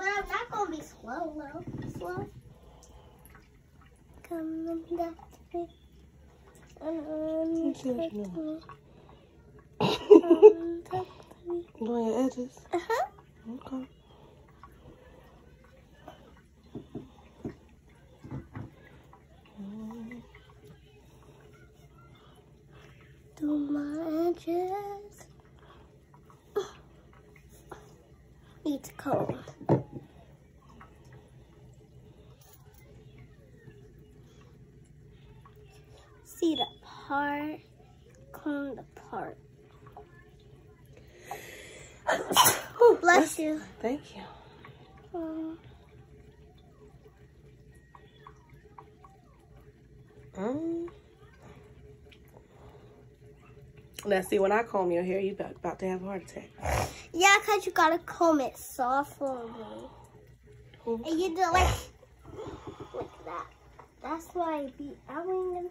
But I'm not gonna be slow, though. Slow. Come back to me. Um, what you um, Doing your edges. uh-huh. Okay. Do my edges. Need to comb. See the part, comb the part. You. Thank you. Um, Mm. Now, see, when I comb your hair, you about, about to have a heart attack. yeah, because you gotta comb it soft for me. And you do like, like that. That's why I be owling and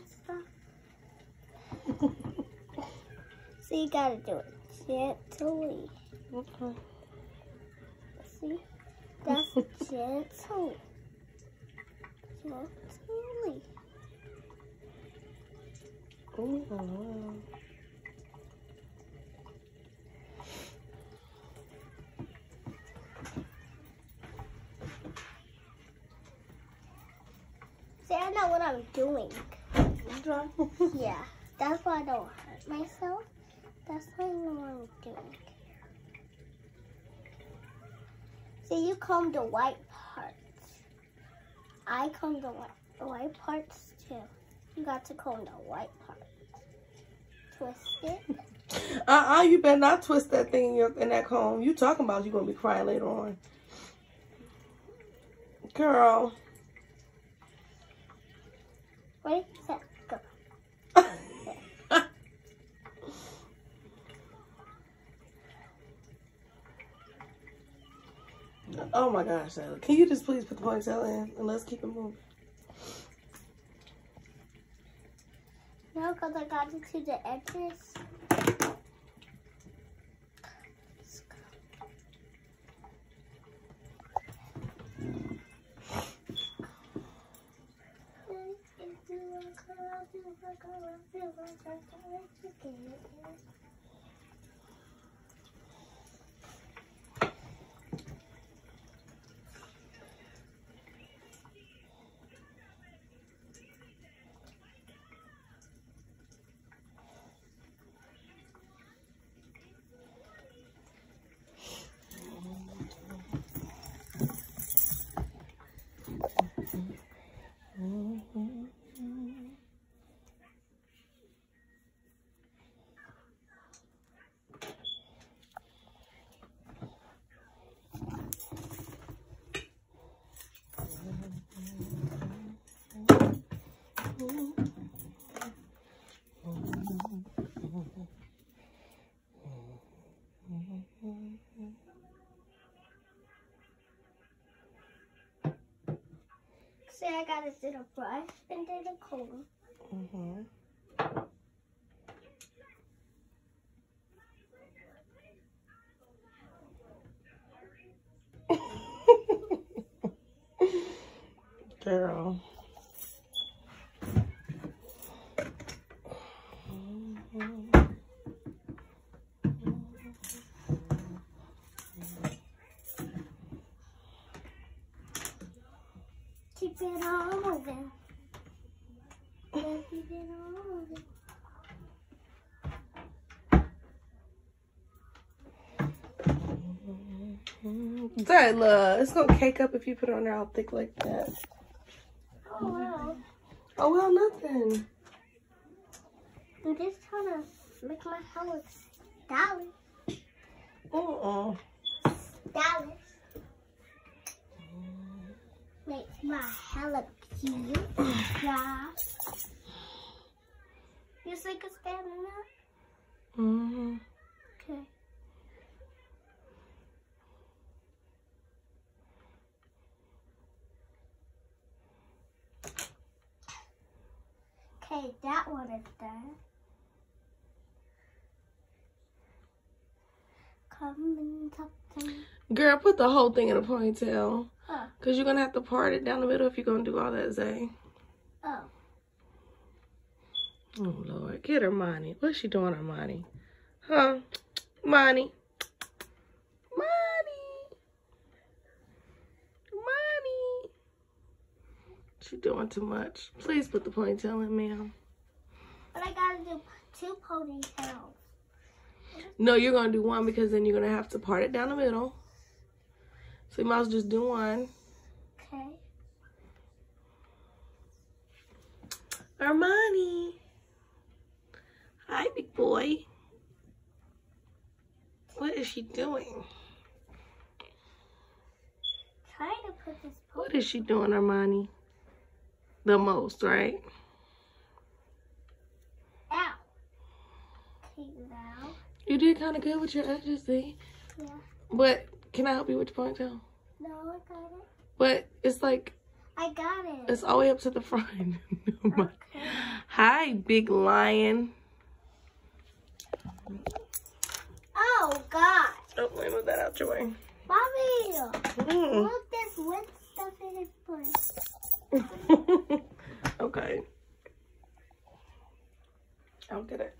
stuff. So you gotta do it gently. Okay. See? That's gentle. Gently. Ooh. See, I know what I'm doing. Yeah, that's why I don't hurt myself. That's why I know what I'm doing. See, you comb the white parts. I comb the white, white parts too. You got to comb the white parts. Twist it. Uh-uh, you better not twist that thing in, your, in that comb. You talking about you going to be crying later on. Girl. Ready, set, go. Oh my gosh, Sally. Can you just please put the ponytail in and let's keep it moving? No, because I got it to the edges. See, I got to the brush and then a comb. Mm-hmm. Girl. Keep it all moving. Keep it all moving. Dyla, it's gonna cake up if you put it on there all thick like that. Oh wow. Oh well, nothing. I'm just trying to make my hair look stylish. Uh-uh. Stylish. Make my hair look cute. yeah. You think it's standing up? Mm-hmm. Okay. Okay, that one is done. Come and top Girl, put the whole thing in a ponytail. Huh. Because you're going to have to part it down the middle if you're going to do all that, Zay. Oh. Oh, Lord. Get her, Monty. What's she doing, Armani? Huh? Monty. Monty. She doing too much. Please put the ponytail in, ma'am. But I gotta do two ponytails. No, you're going to do one because then you're going to have to part it down the middle. So you might as well just do one. Okay. Armani. Hi, big boy. What is she doing? Trying to put this What is she doing, Armani? The most, right? Ow. You did kind of good with your edges, see? Yeah. But can I help you with your ponytail? No, I got it. But it's like, I got it. it's all the way up to the front. Okay. Hi, big lion. Oh God, Oh, let me move that out your way. Bobby! Mm. Look, this wet stuff in his place. okay. I'll get it.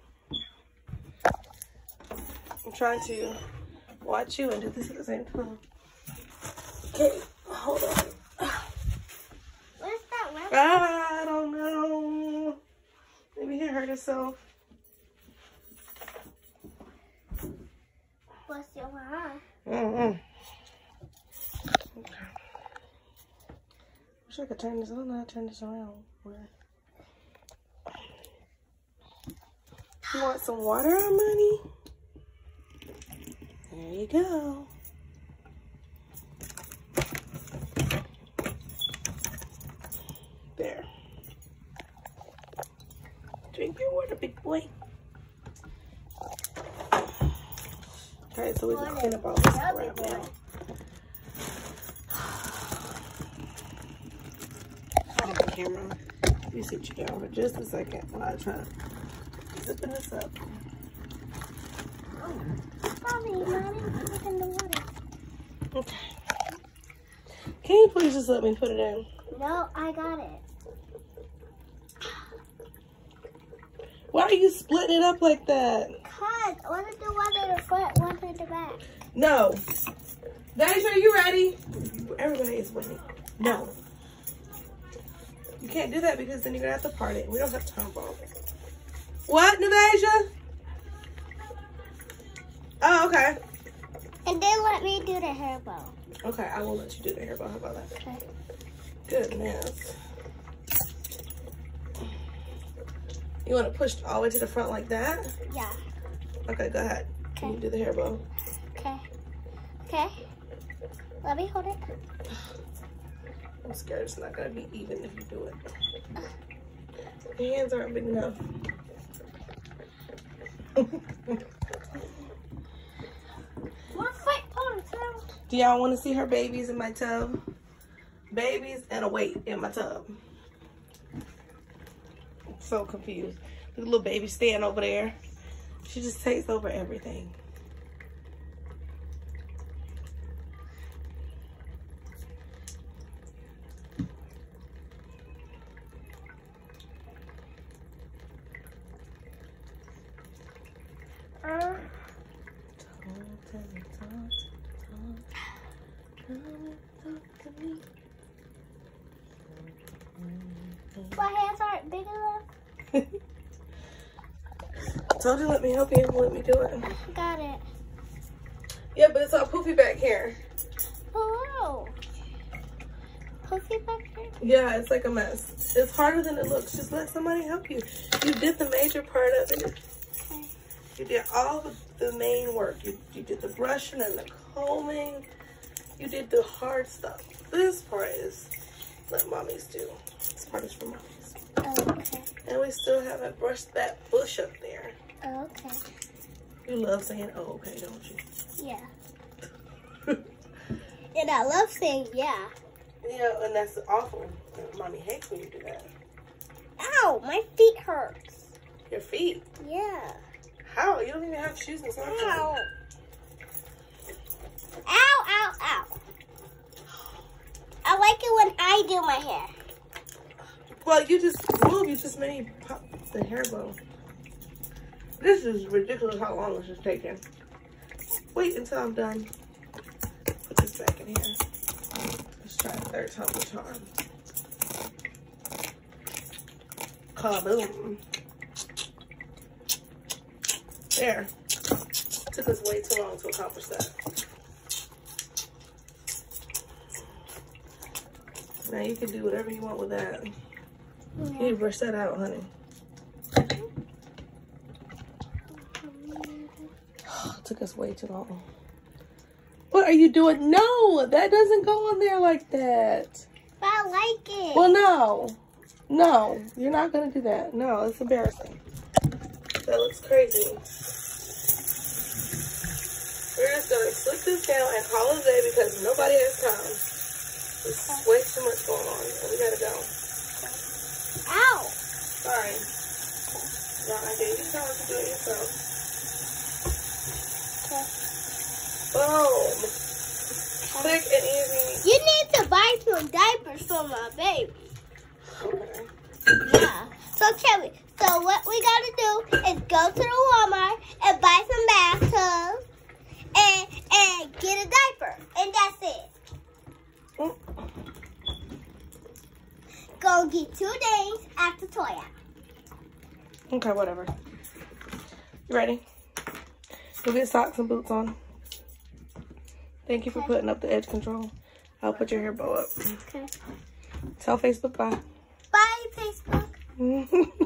I'm trying to watch you and do this at the same time. Okay, hold on. Where's that wet? I don't know. Maybe he hurt himself. Bless your heart. Mm-mm. Okay. Wish I could turn this. I don't know how to turn this around. Where? You want some water, money? There you go. There. Drink your water, big boy. Alright, so we can clean up all this crap now. Camera. Me sit you down for just a second while I try zipping this up. Bobby, Mommy, look in the water. Okay. Can you please just let me put it in? No, I got it. Why are you splitting it up like that? Cause one of the one in the front, one in the back. No. Deja, are you ready? Everybody is waiting. No. You can't do that because then you're gonna have to part it. We don't have time for all that. What, Navasia? Oh, okay. And then let me do the hair bow. Okay, I will let you do the hair bow. How about that? Okay. Goodness. You want to push all the way to the front like that? Yeah. Okay, go ahead. Can you do the hair bow? Okay. Okay. Let me hold it. I'm scared it's not gonna be even if you do it. Your hands aren't big enough. Do y'all want to see her babies in my tub? Babies and a weight in my tub. I'm so confused. Little baby stand over there. She just takes over everything. Uh, my hands aren't big enough. Told you let me help you and let me do it. Got it. Yeah, but it's all poofy back here. Hello. Pussy back here. Yeah, it's like a mess. It's harder than it looks. Just let somebody help you. You did the major part of it. Okay. You did all the, the main work. You, you did the brushing and the combing. You did the hard stuff. This part is let mommies do. This part is for mommies. Okay. And we still haven't brushed that bush up there. Okay. You love saying, oh, okay, don't you? Yeah. And I love saying yeah. Yeah, and that's awful. Mommy hates when you do that. Ow, my feet hurts. Your feet. Yeah. How? You don't even have shoes and socks. on. Ow. ow, ow. Like it when I do my hair. Well, you just move. You just made me pop the hair bow. This is ridiculous how long this is taking. Wait until I'm done. Put this back in here. Let's try a third time the charm. Kaboom. There. Took us way too long to accomplish that. Now you can do whatever you want with that. You need to brush that out, honey. Took us way too long. What are you doing? No, that doesn't go on there like that. But I like it. Well, no. No, you're not going to do that. No, it's embarrassing. That looks crazy. We're just going to slip this down and call it a day because nobody has time. There's way too much going on. We got to go. Ow. Sorry. No, I gave you time to do it yourself. Boom. Quick and easy. You need to buy some diapers for my baby. Okay. Yeah. So Kelly, so what we gotta do is go to the Walmart and buy some bathtubs and and get a diaper, and that's it. Go get two days at the toy out. Okay, whatever. You ready? Go get socks and boots on. Thank you for putting up the edge control. I'll put your hair bow up. Okay. Tell Facebook bye. Bye, Facebook.